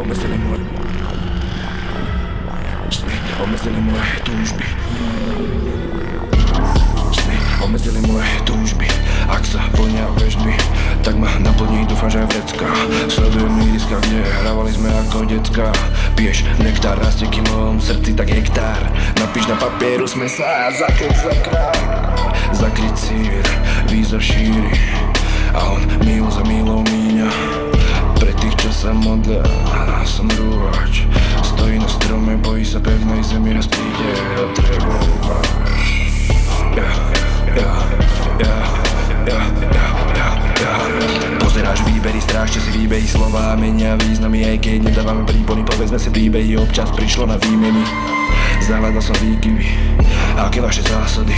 pomysleli moje... Pomysleli moje túžby. Omezili moje túžby. Ak sa plnia väžby Tak ma naplní dúfam, že aj vecka Sledujem ihriska, kde hrávali sme ako decka. Piješ nektár, rastie kým mojom srdci tak hektár. Napíš na papieru sme sa Zakryť za krár Zakryť sír, výzor šíri. A on mi pre tých, čo sa modlia, som rúhač. Stojí na strome, bojí sa pevnej zemi, raz a treba yeah, yeah, yeah, yeah, yeah, yeah, yeah. Pozeráš výbery, strážte si výbehy slova menia významy Aj keď nedávame prípony, povedzme si príbehy Občas prišlo na výmeny. Zavádal som výkyvy Aké vaše zásady?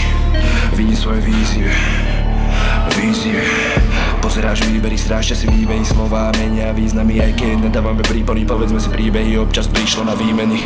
Vidím svoje vízie Vízie Pozeráš výbery, strážte si výbehy Slova menia významy Aj keď nedávame prípony, povedzme si príbehy Občas prišlo na výmeny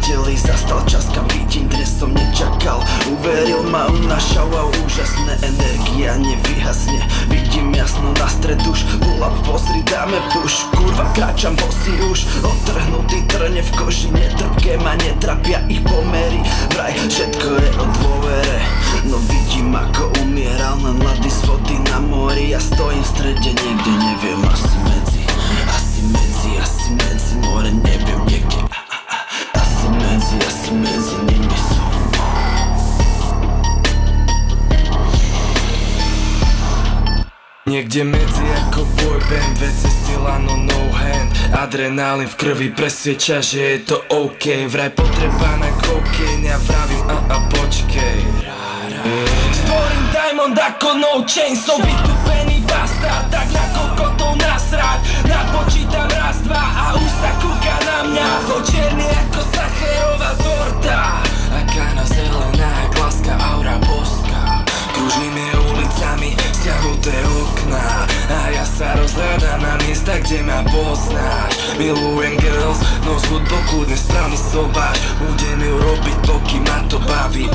Vyleteli, zastal čas, kam vidím Dnes som nečakal, uveril ma Unašal a úžasné energia nevyhasne. Vidím jasno na stred už Bulap pozri, dáme puš. Kurva, kráčam bosý už. Otrhnutý trne v koži Netrpké ma netrapia ich Niekde medzi ako boyband Vece styla no hand. Adrenálin v krvi presvieča, že je to OK. Vraj potreba na kokain Ja vravím a a počkej. Stvorím diamond ako no chain Som vytupený bastard Tak na kokotov nasrať. Napočítam raz, dva Kružíme ulicami, stiahnuté okná A ja sa rozhľadám na miesta, kde ma poznáš Milujem girls, no z hudbou kľudne správny sobáš Budem ju robiť, pokým ma to baví.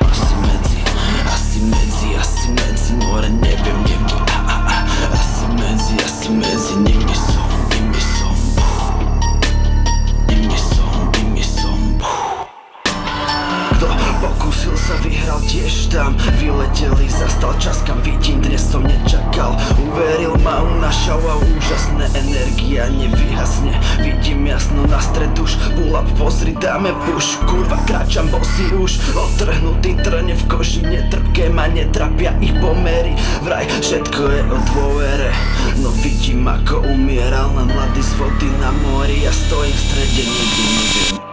Asi medzi, asi medzi, asi Zastal čas, kam vidím Dnes som nečakal, uveril ma Unašal a úžasné energia nevyhasne. Vidím jasno na stred už Bulap, pozri, dáme puš Kurva, kráčam bosý už Otrhnutý trne v koži Netrpké ma netrapia ich pomery. Vraj, všetko je o dôvere No vidím ako umieral na mladý z vody na mori. Ja stojím v strede, niekde neviem